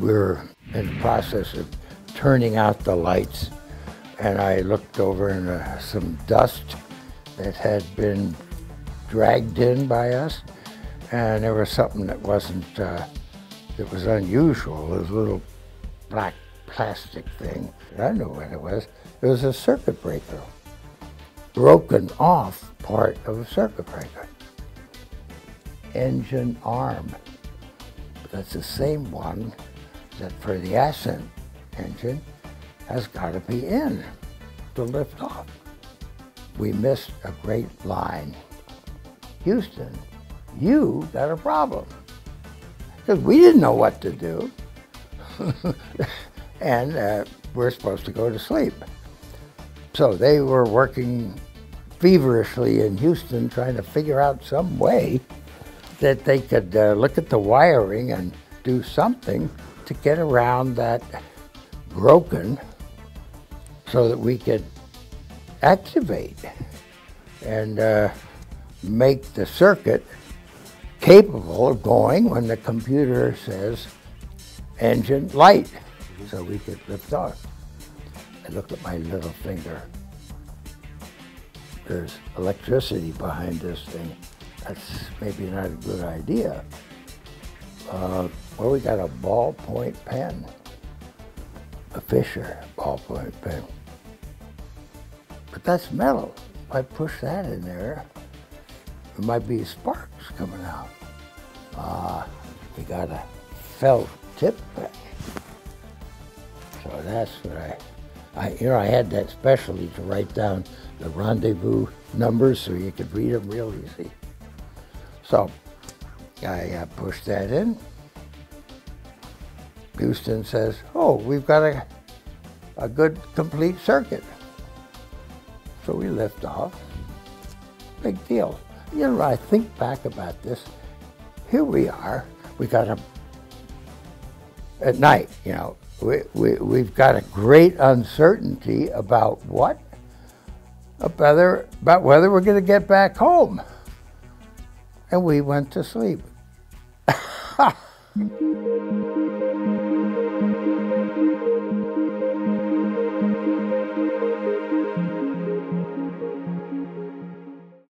We were in the process of turning out the lights, and I looked over and uh, some dust that had been dragged in by us, and there was something that wasn't, uh, that was unusual. This little black plastic thing. I knew what it was. It was a circuit breaker, broken off part of a circuit breaker. Engine arm. That's the same one that for the Ascent engine has got to be in to lift off. We missed a great line. Houston, you got a problem. Because we didn't know what to do. and uh, we're supposed to go to sleep. So they were working feverishly in Houston trying to figure out some way that they could uh, look at the wiring and do something to get around that broken so that we could activate and uh, make the circuit capable of going when the computer says engine light so we could lift off. I look at my little finger. There's electricity behind this thing. That's maybe not a good idea. Uh, well, we got a ballpoint pen, a Fisher ballpoint pen. But that's metal. If I push that in there, there might be sparks coming out. Ah, uh, we got a felt tip pen. So that's what I, I, you know, I had that specially to write down the rendezvous numbers so you could read them real easy. So I uh, pushed that in. Houston says, oh, we've got a, a good complete circuit. So we lift off. Big deal. You know, I think back about this. Here we are. We got a, at night, you know, we, we, we've got a great uncertainty about what? About whether, about whether we're going to get back home. And we went to sleep.